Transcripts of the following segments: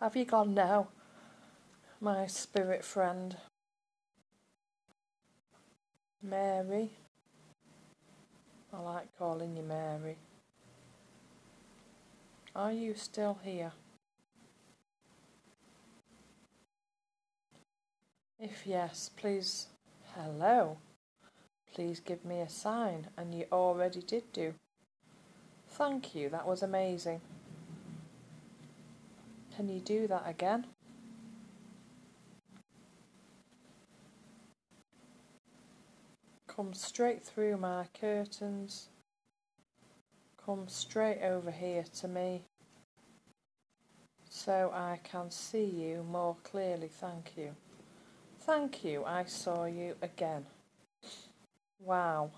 Have you gone now, my spirit friend? Mary. I like calling you Mary. Are you still here? If yes, please, hello. Please give me a sign, and you already did do. Thank you, that was amazing. Can you do that again? Come straight through my curtains. Come straight over here to me so I can see you more clearly. Thank you. Thank you, I saw you again. Wow.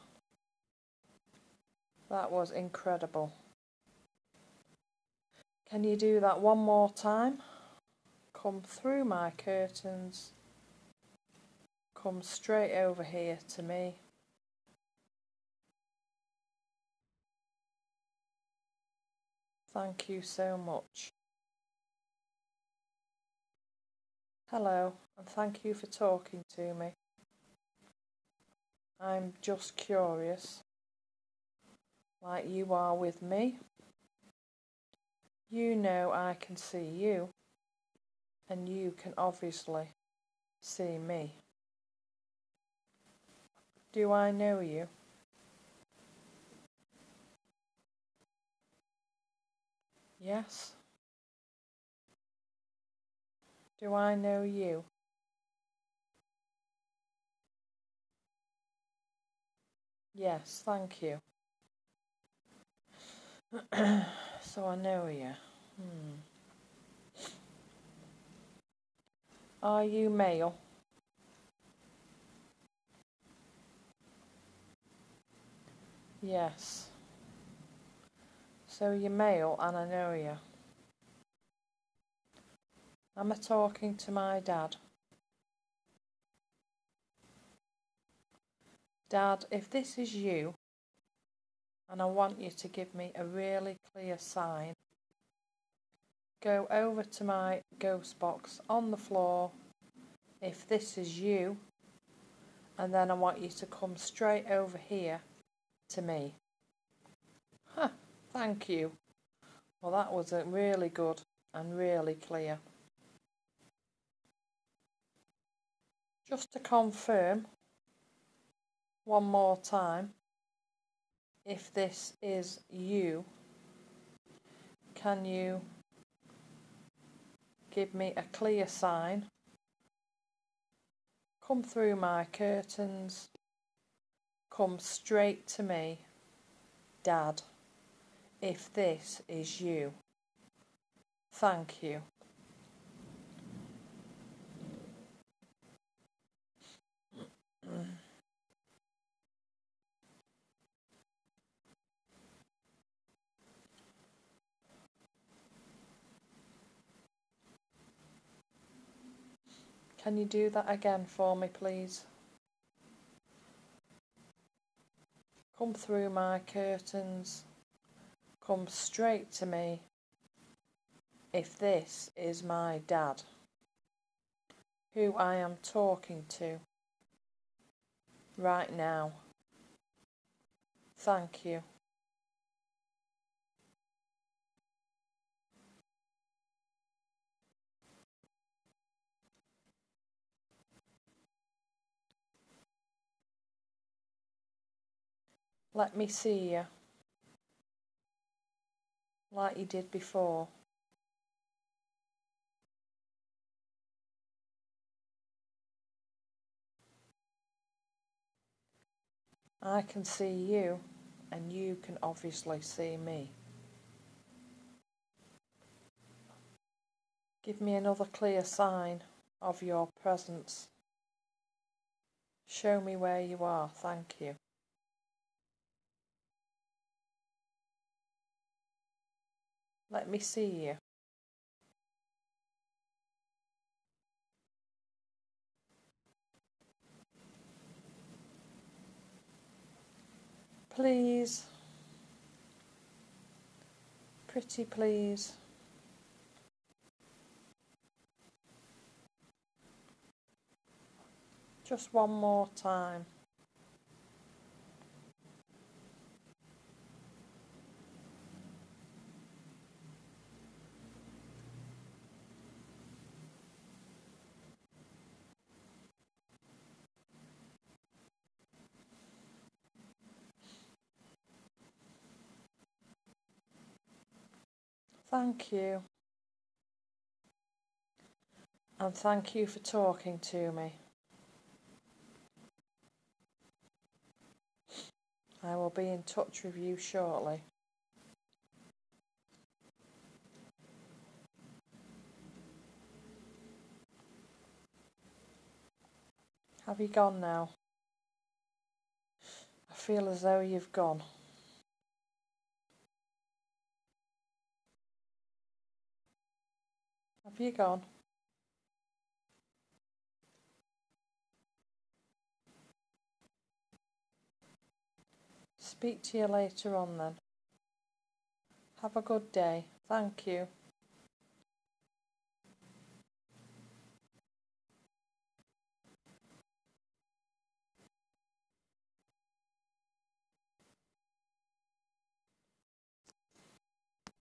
That was incredible. Can you do that one more time? Come through my curtains. Come straight over here to me. Thank you so much. Hello, and thank you for talking to me. I'm just curious, like you are with me. You know I can see you, and you can obviously see me. Do I know you? Yes. Do I know you? Yes, thank you. so I know you. Hmm. Are you male? Yes. So you're male and I know you. Am I talking to my dad? Dad, if this is you, and I want you to give me a really clear sign, go over to my ghost box on the floor. If this is you, and then I want you to come straight over here to me. Huh, thank you. Well, that was a really good and really clear. Just to confirm one more time, if this is you, can you give me a clear sign? Come through my curtains, come straight to me, Dad, if this is you. Thank you. Can you do that again for me, please? Come through my curtains. Come straight to me. If this is my dad, who I am talking to right now. Thank you. Let me see you. Like you did before. I can see you, and you can obviously see me. Give me another clear sign of your presence. Show me where you are, thank you. Let me see you. Please. Pretty please. Just one more time. Thank you. And thank you for talking to me. I will be in touch with you shortly. Have you gone now? I feel as though you've gone. You gone? Speak to you later on then. Have a good day. Thank you.